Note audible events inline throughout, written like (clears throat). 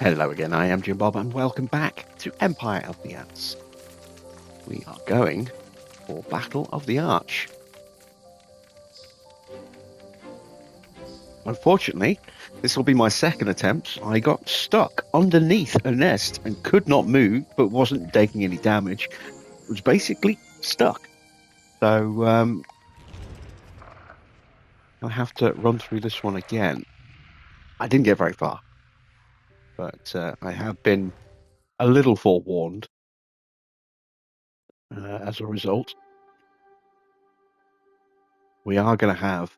Hello again, I am Jim Bob, and welcome back to Empire of the Ants. We are going for Battle of the Arch. Unfortunately, this will be my second attempt. I got stuck underneath a nest and could not move, but wasn't taking any damage. It Was basically stuck. So um, I have to run through this one again. I didn't get very far, but uh, I have been a little forewarned uh, as a result. We are going to have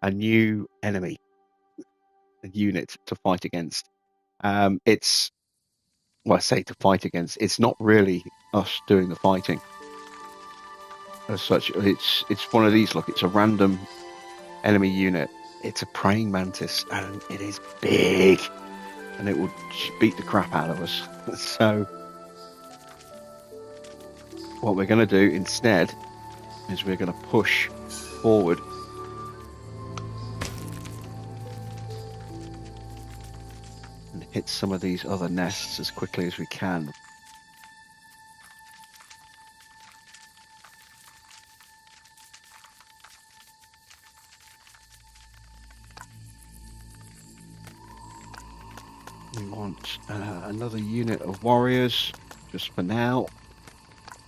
a new enemy, a unit to fight against. Um, it's, well, I say to fight against, it's not really us doing the fighting as such. It's it's one of these. Look, it's a random enemy unit. It's a praying mantis, and it is big, and it will beat the crap out of us. (laughs) So, what we're going to do instead is we're going to push forward. And hit some of these other nests as quickly as we can uh, another unit of warriors, just for now.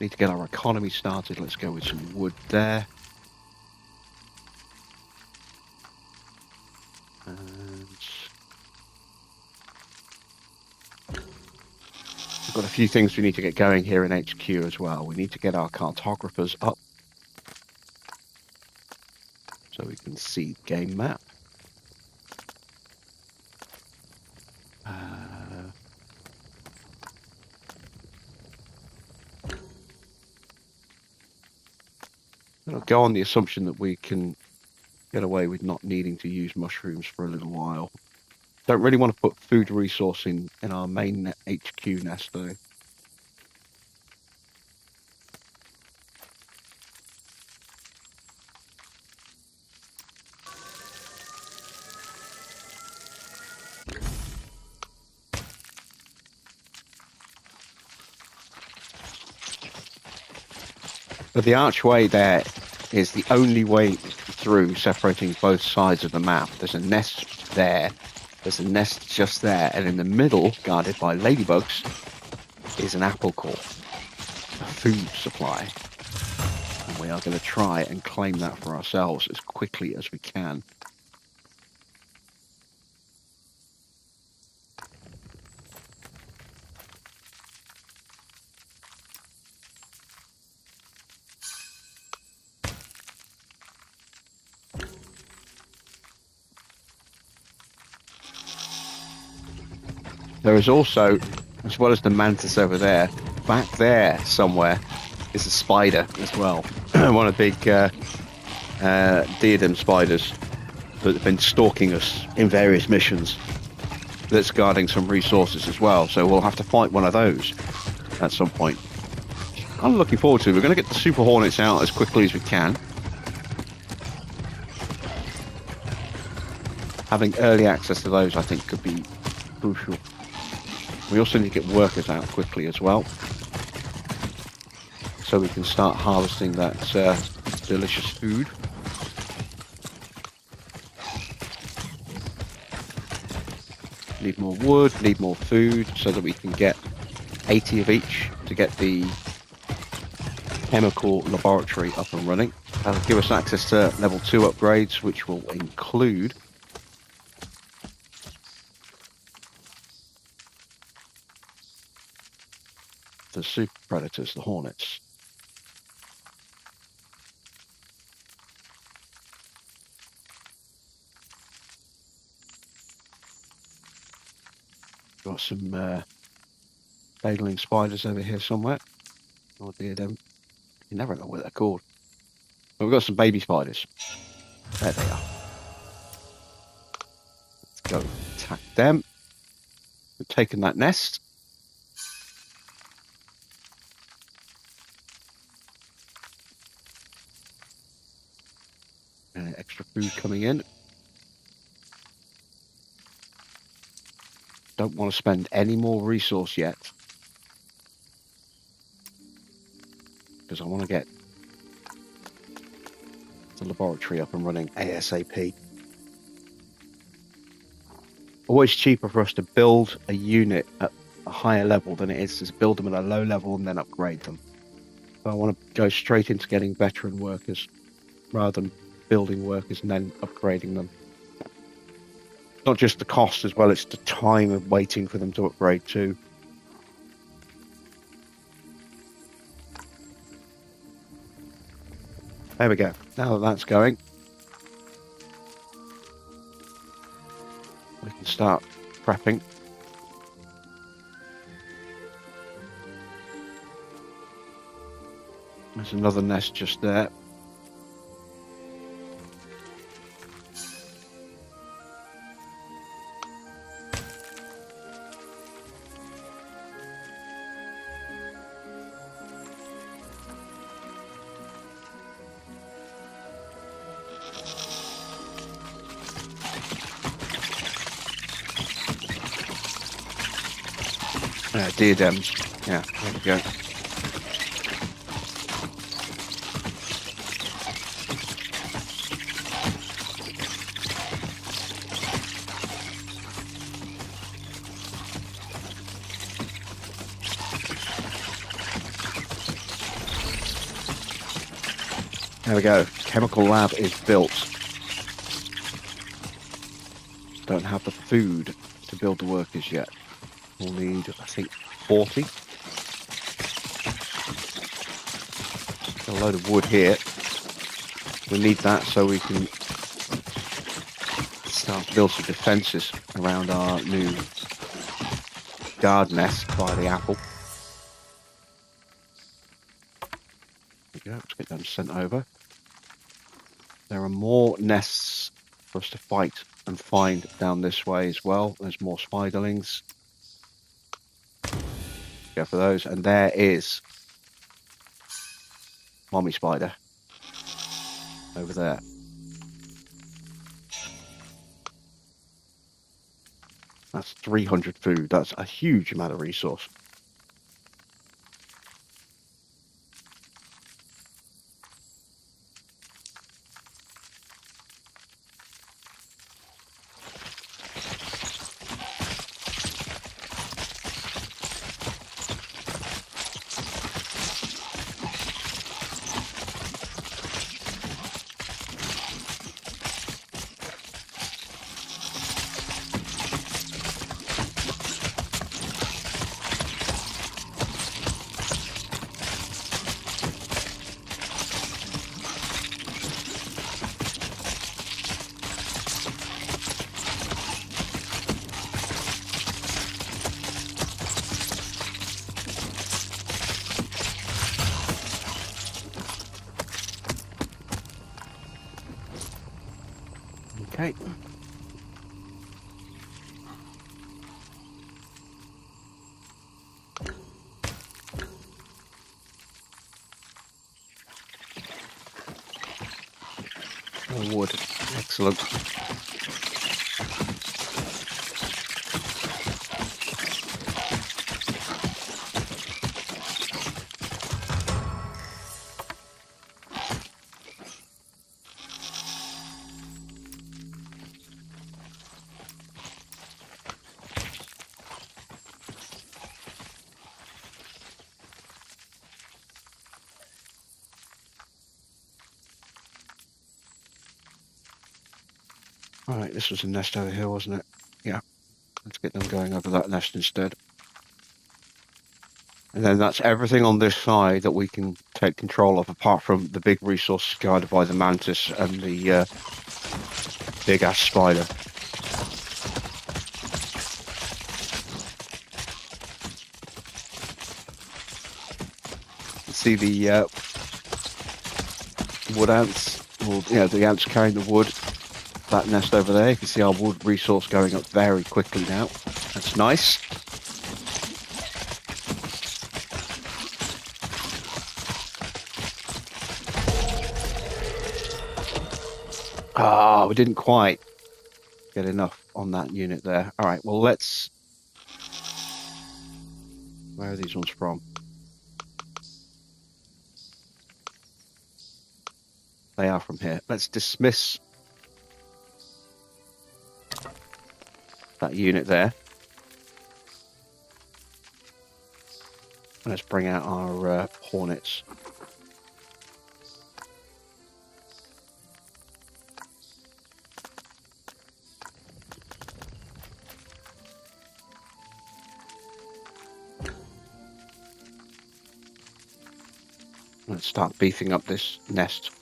Need to get our economy started. Let's go with some wood there. And we've got a few things we need to get going here in HQ as well. We need to get our cartographers up so we can see game map. I'll go on the assumption that we can get away with not needing to use mushrooms for a little while. Don't really want to put food resource in, in our main HQ nest though. But the archway there is the only way through separating both sides of the map. There's a nest there, there's a nest just there, and in the middle, guarded by ladybugs, is an apple core, a food supply. And we are going to try and claim that for ourselves as quickly as we can. There is also, as well as the mantis over there, back there somewhere is a spider as well. (clears throat) One of the big uh, uh, diadem spiders that have been stalking us in various missions. That's guarding some resources as well. So we'll have to fight one of those at some point. I'm looking forward to it. We're going to get the Super Hornets out as quickly as we can. Having early access to those, I think, could be crucial. We also need to get workers out quickly as well. So we can start harvesting that uh, delicious food. Need more wood, need more food, so that we can get 80 of each to get the chemical laboratory up and running. That'll give us access to level 2 upgrades, which will include the super predators, the hornets. Got some uh, spiders over here somewhere. Oh dear, them. You never know what they're called. But we've got some baby spiders. There they are. Let's go attack them. We've taken that nest. Uh, extra food coming in. don't want to spend any more resource yet. Because I want to get the laboratory up and running ASAP. Always cheaper for us to build a unit at a higher level than it is to build them at a low level and then upgrade them. So I want to go straight into getting veteran workers rather than building workers and then upgrading them. Not just the cost as well, it's the time of waiting for them to upgrade too. There we go. Now that that's going, we can start prepping. There's another nest just there. Uh, diadems. Yeah, there we go. There we go. Chemical lab is built. Don't have the food to build the workers yet. We'll need, I think, 40. A load of wood here. We need that so we can start to build some defences around our new guard nest by the apple. There we go, let's get them sent over. There are more nests for us to fight and find down this way as well. There's more spiderlings. Go for those. And there is mommy spider over there. That's 300 food. That's a huge amount of resource. Wood. Excellent. This was a nest over here, wasn't it? Yeah. Let's get them going over that nest instead. And then that's everything on this side that we can take control of, apart from the big resource guarded by the mantis and the uh, big ass spider. See the uh, wood ants, or you know, the ants carrying the wood that nest over there. You can see our wood resource going up very quickly now. That's nice. Ah, we didn't quite get enough on that unit there. All right, well, let's Where are these ones from? They are from here. Let's dismiss that unit there. Let's bring out our uh, hornets. Let's start beefing up this nest.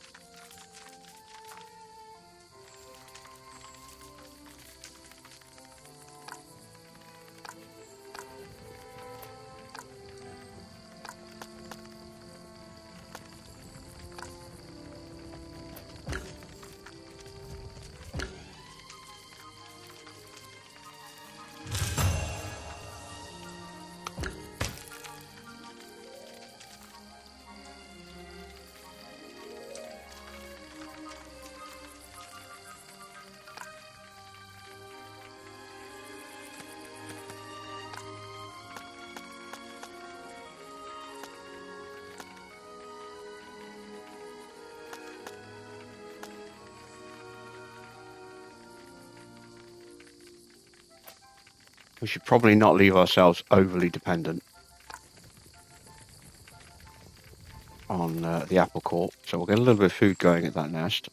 We should probably not leave ourselves overly dependent on uh, the apple court. So we'll get a little bit of food going at that nest.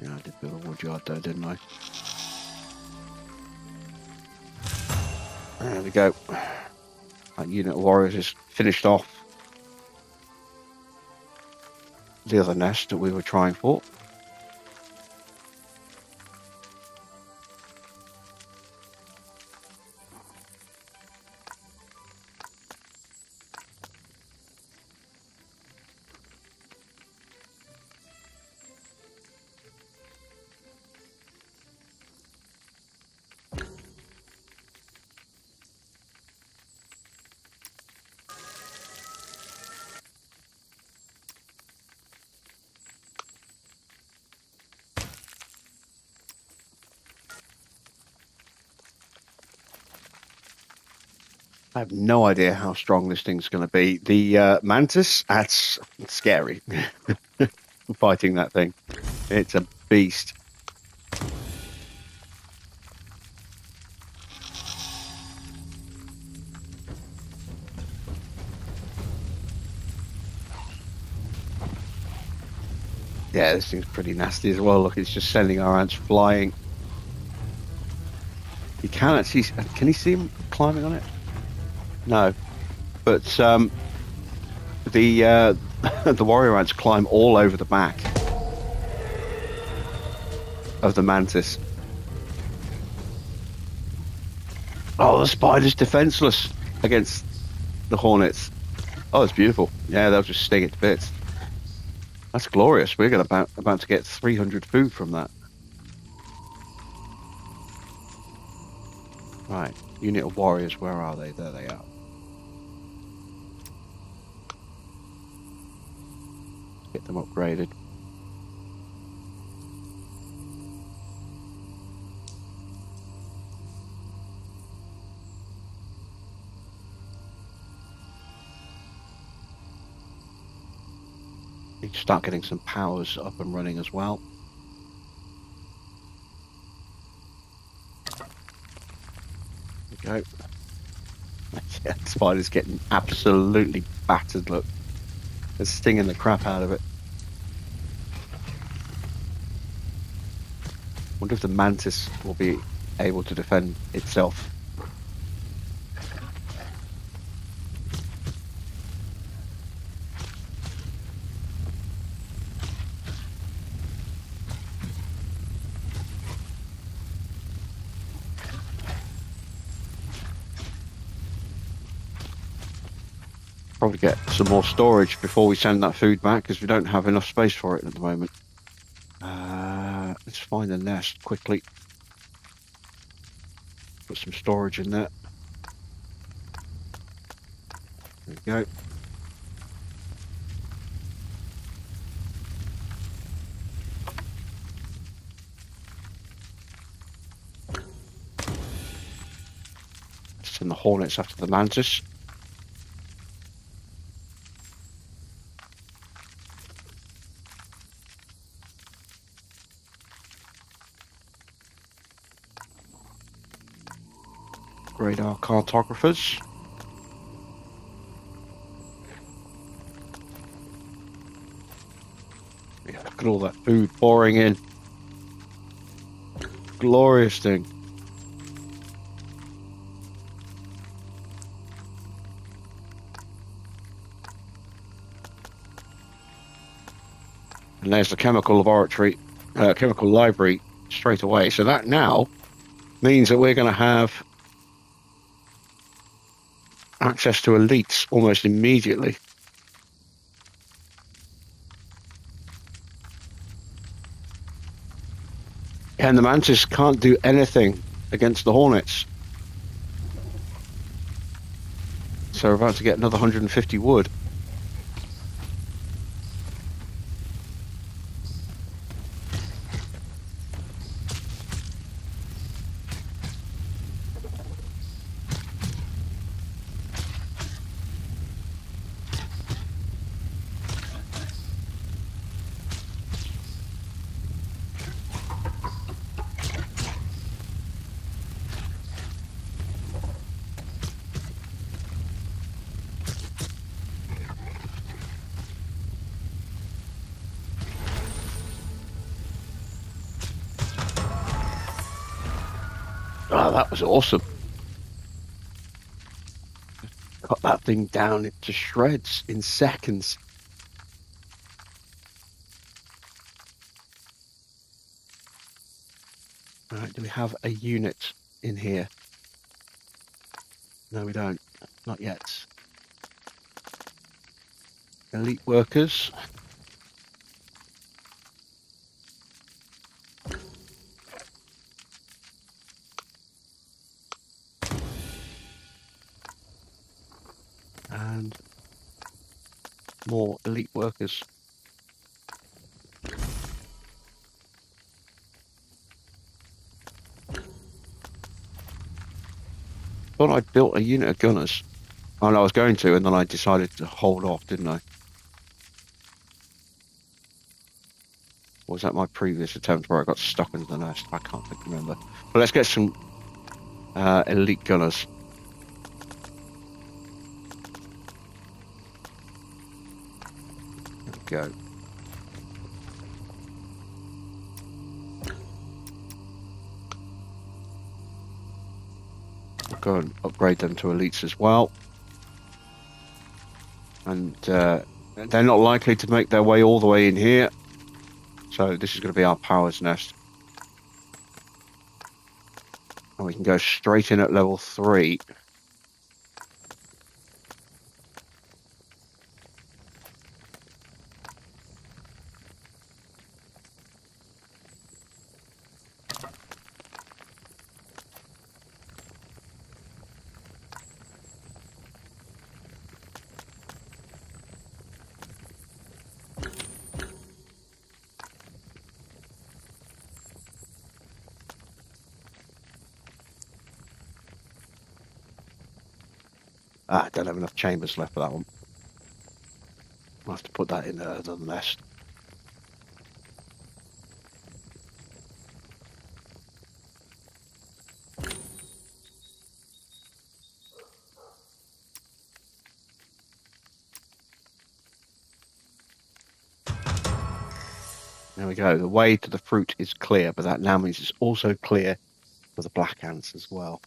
Yeah, I did build a wood yard there, didn't I? There we go. That unit of warriors is finished off the other nest that we were trying for. I have no idea how strong this thing's going to be. The uh, mantis, that's scary. (laughs) Fighting that thing, it's a beast. Yeah, this thing's pretty nasty as well. Look, it's just sending our ants flying. You can't actually, can you see him climbing on it? No, but um, the uh, (laughs) the warrior ants climb all over the back of the mantis. Oh, the spider's defenseless against the hornets. Oh, it's beautiful. Yeah, they'll just sting it to bits. That's glorious. We're going about about to get 300 food from that. Right, unit of warriors. Where are they? There they are. Get them upgraded. To start getting some powers up and running as well. We go. (laughs) yeah, spider's getting absolutely battered, look. It's stinging the crap out of it. Wonder if the mantis will be able to defend itself. Probably get some more storage before we send that food back because we don't have enough space for it at the moment. Let's find the nest quickly. Put some storage in there. There we go. Send the hornets after the mantis. Radar cartographers. Yeah, look at all that food pouring in. Glorious thing. And there's the chemical laboratory, uh, chemical library straight away. So that now means that we're going to have access to elites almost immediately. And the Mantis can't do anything against the Hornets. So we're about to get another 150 wood. Was awesome. Cut that thing down into shreds in seconds. Right, do we have a unit in here? No, we don't. Not yet. Elite workers. and more elite workers. Thought I'd built a unit of gunners. No, I was going to, and then I decided to hold off, didn't I? Or was that my previous attempt where I got stuck into the nest? I can't think, remember. But let's get some uh, elite gunners. Go. Go and upgrade them to elites as well. And uh, they're not likely to make their way all the way in here. So this is going to be our powers nest. And we can go straight in at level 3. Ah, I don't have enough chambers left for that one. I'll have to put that in there as nest. There we go. The way to the fruit is clear, but that now means it's also clear for the black ants as well.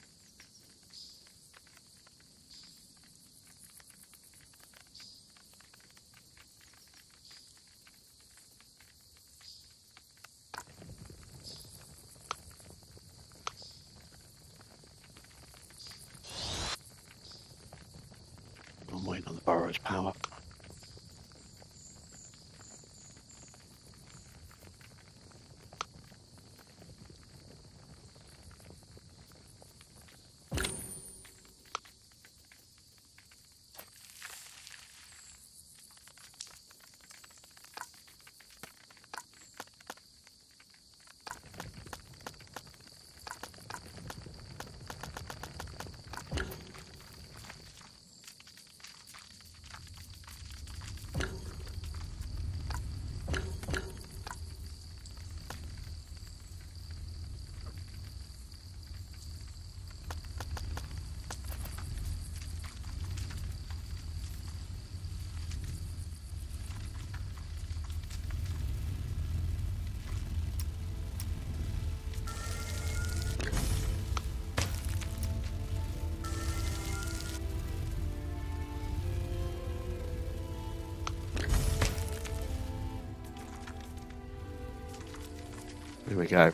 Here we go.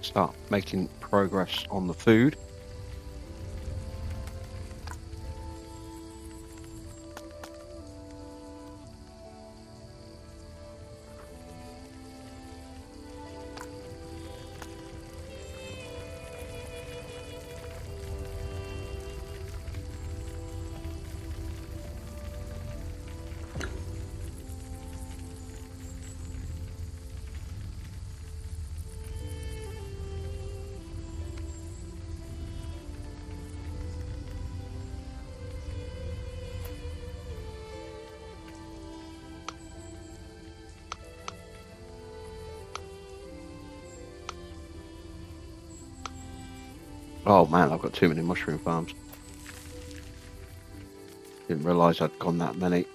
Start making progress on the food. Oh man, I've got too many mushroom farms. Didn't realise I'd gone that many.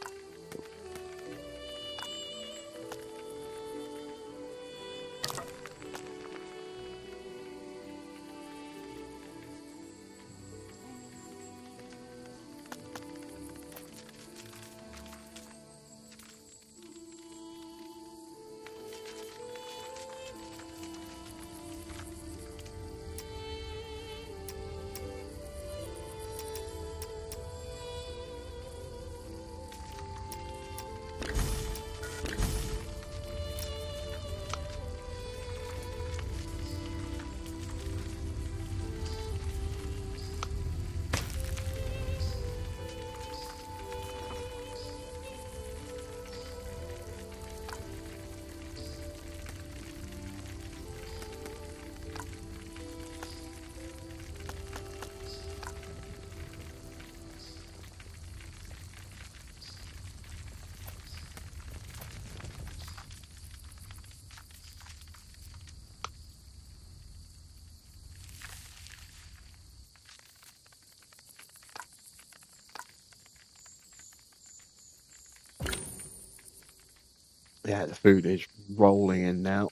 Yeah, the food is rolling in now.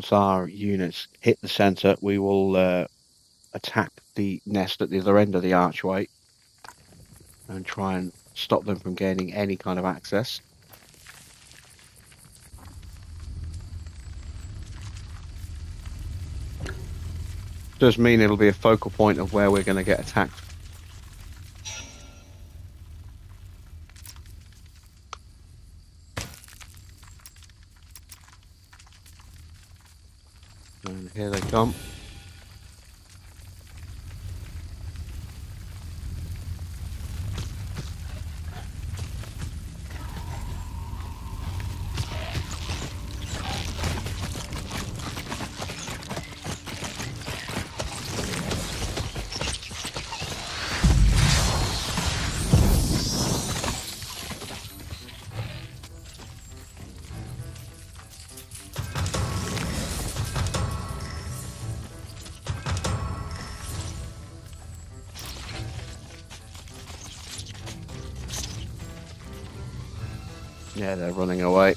Once our units hit the centre, we will uh, attack the nest at the other end of the archway and try and stop them from gaining any kind of access. Does mean it'll be a focal point of where we're going to get attacked away.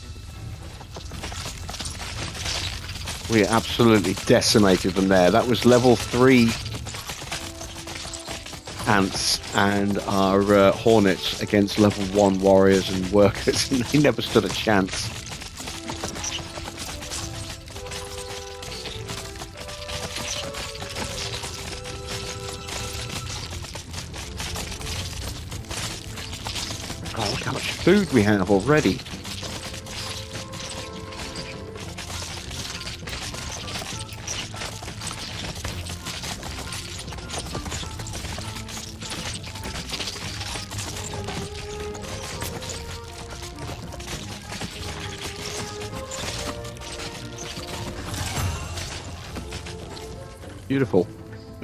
We absolutely decimated them there. That was level three ants and our uh, hornets against level one warriors and workers, (laughs) and they never stood a chance. Oh, look how much food we have already.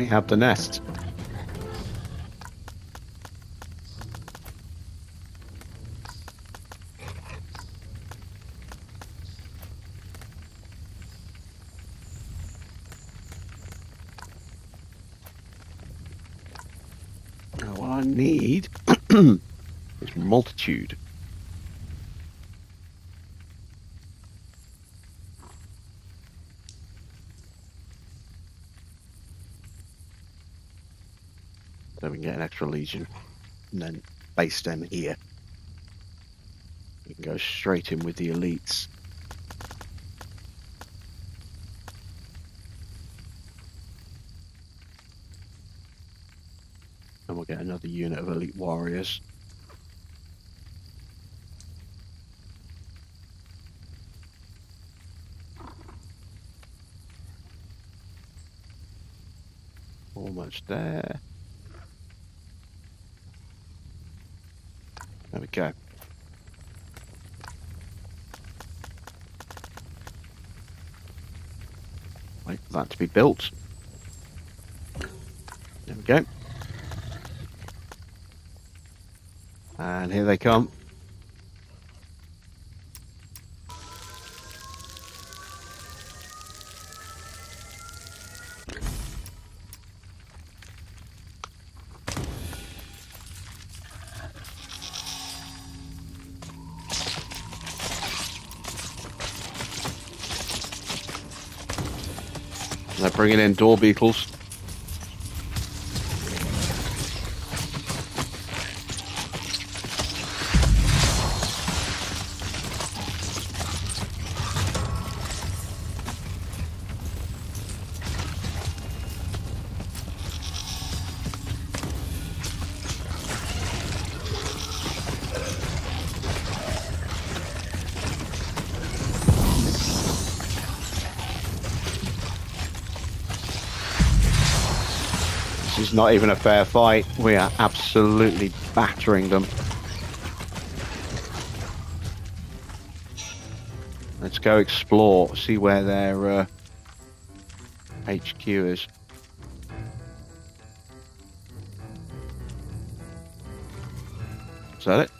have the nest. Now what I need (coughs) is multitude. So we can get an extra legion and then base them here. We can go straight in with the elites. And we'll get another unit of elite warriors. Almost there. There we go. Wait for that to be built. There we go. And here they come. They're bringing in door beetles. Not even a fair fight. We are absolutely battering them. Let's go explore, see where their uh, HQ is. Is that it?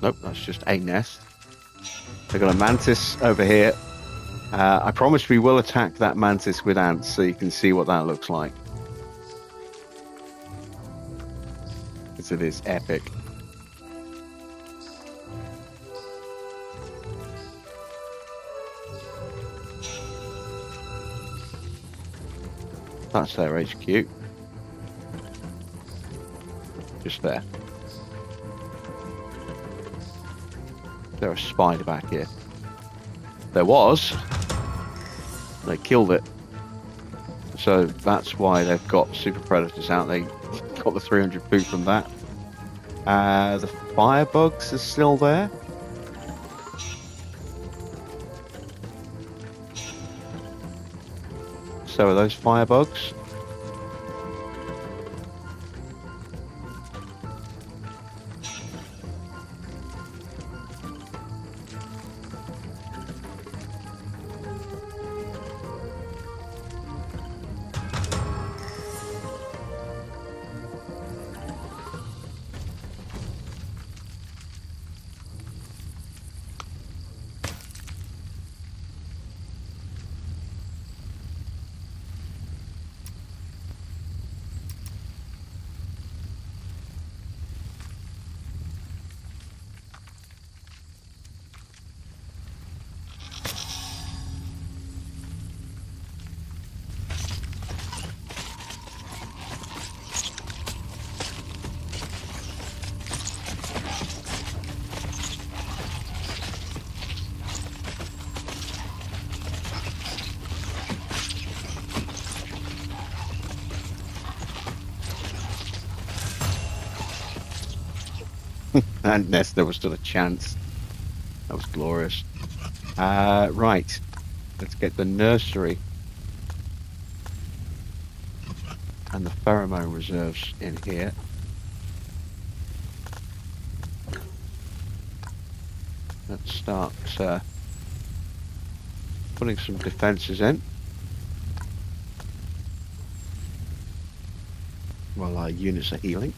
Nope, that's just a nest. They've got a mantis over here. Uh, I promise we will attack that mantis with ants so you can see what that looks like. Because it is epic. That's their HQ. Just there. There's a spider back here. There was. They killed it. So that's why they've got super predators out. They got the 300 food from that. Uh, the firebugs are still there. So are those firebugs. And nest there was still a chance. That was glorious. Uh, right, let's get the nursery and the pheromone reserves in here. Let's start uh, putting some defences in. While our units are healing.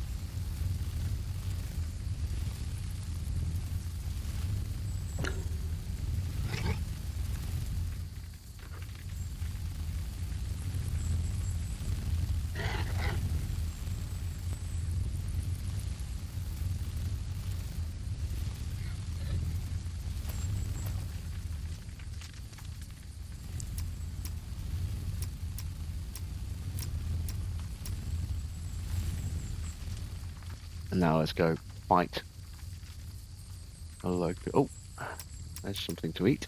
And now let's go fight. Oh, there's something to eat.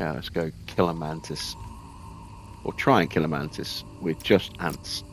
Yeah, let's go kill a mantis. Or try and kill a mantis with just ants.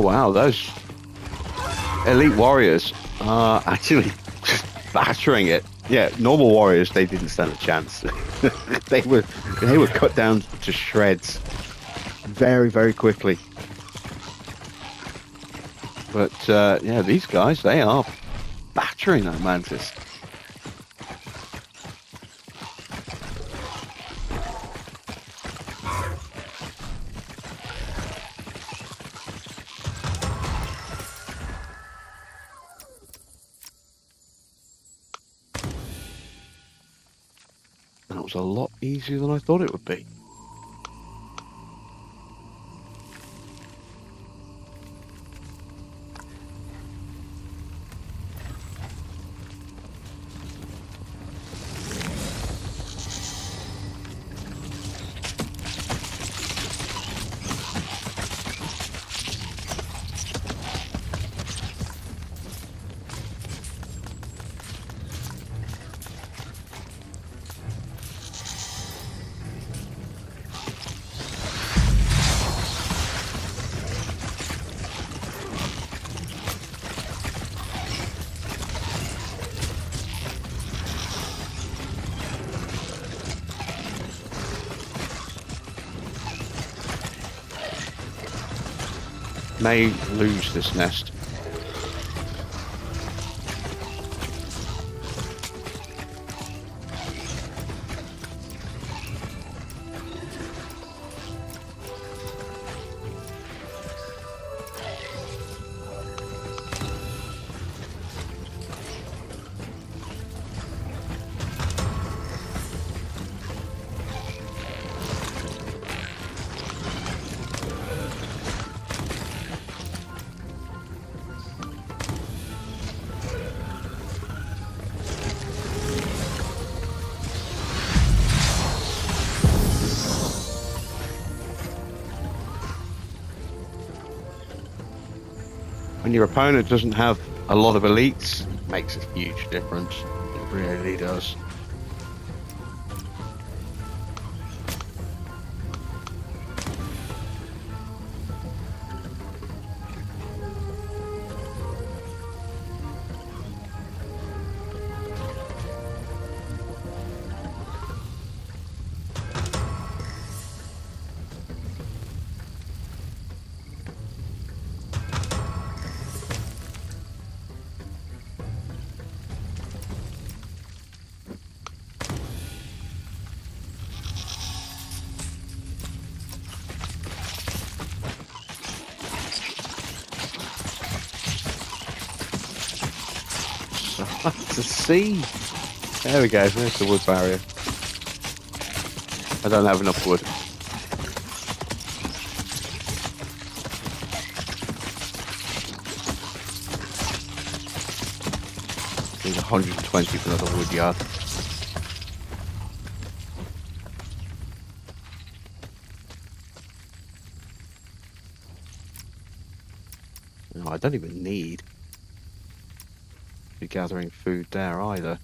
Oh wow, those elite warriors are actually battering it. Yeah, normal warriors they didn't stand a chance. (laughs) they were they were cut down to shreds very very quickly. But uh, yeah, these guys they are battering that mantis. Was a lot easier than I thought it would be. May lose this nest. Your opponent doesn't have a lot of elites, it makes a huge difference. It really does. See. There we go. There's the wood barrier. I don't have enough wood. Need 120 for another wood yard. No, I don't even need gathering food there either.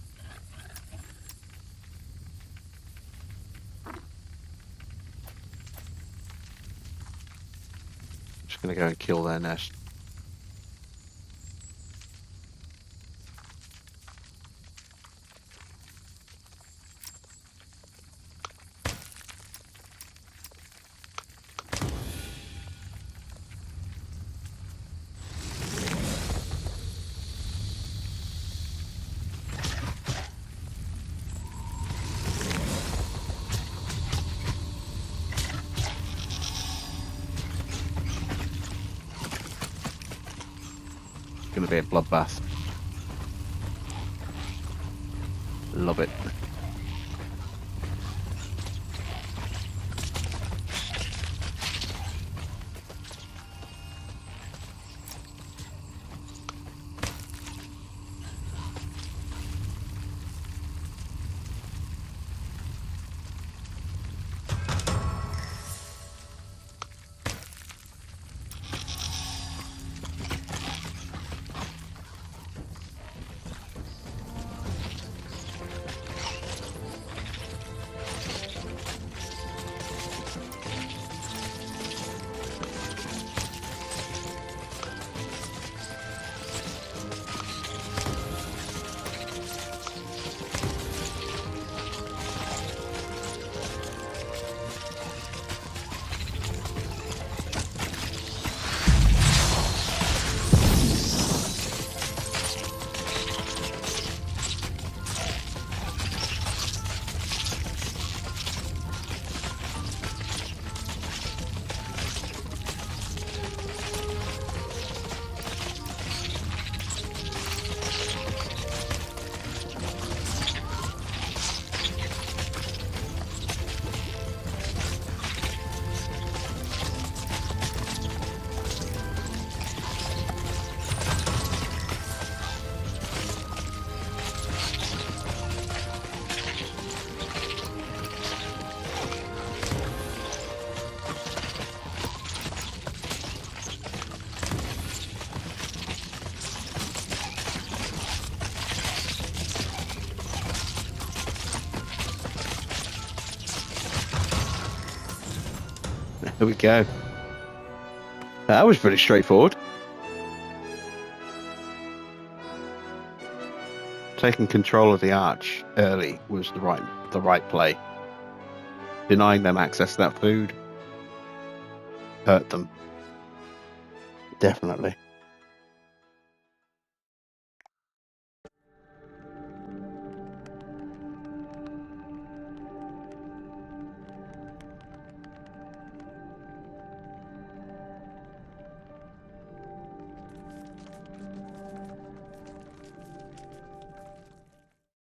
Just gonna go and kill their nest. Love it. We go. That was pretty straightforward. Taking control of the arch early was the right the right play. Denying them access to that food hurt them. Definitely.